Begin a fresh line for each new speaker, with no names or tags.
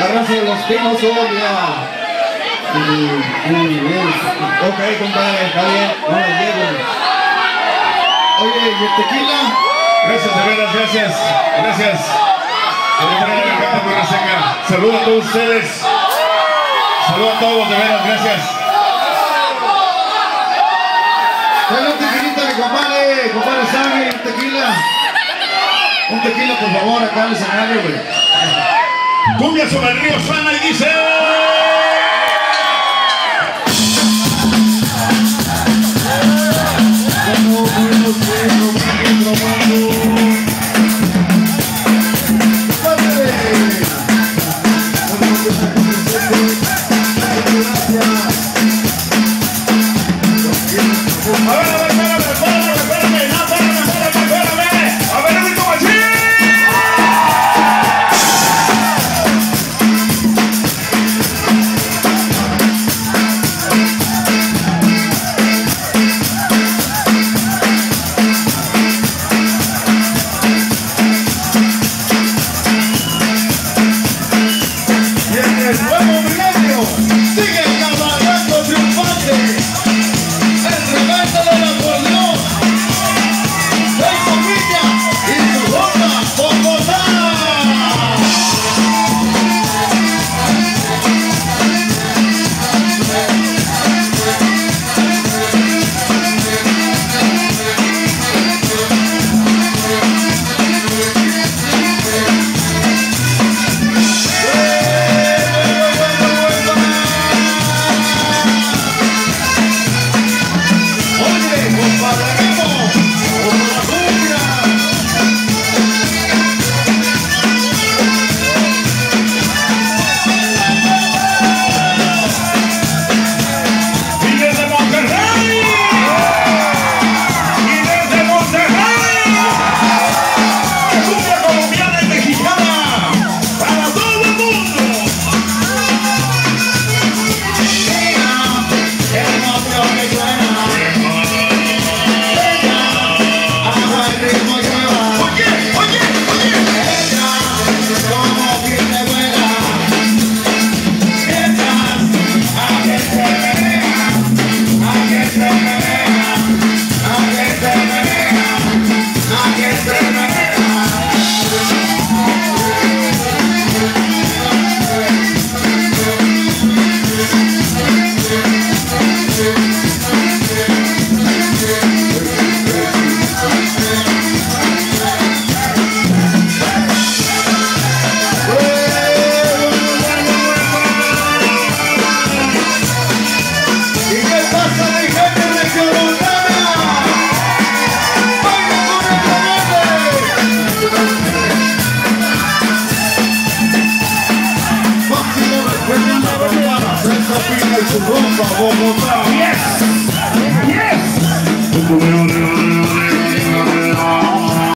La raza de los pinos, obvia. Ok, compadre, está bien. No llego. Oye, ¿y el tequila?
Gracias, de veras, gracias. Gracias. Saludos a todos ustedes. Saludos a todos, de veras, gracias.
Dale un tequilita, mi compadre, compadre Sammy, un tequila. Un tequila, por favor, acá en el escenario, güey.
Cumbia sobre el río Sana y dice...
Compadre.
A ver, a ver, Yes! Yes!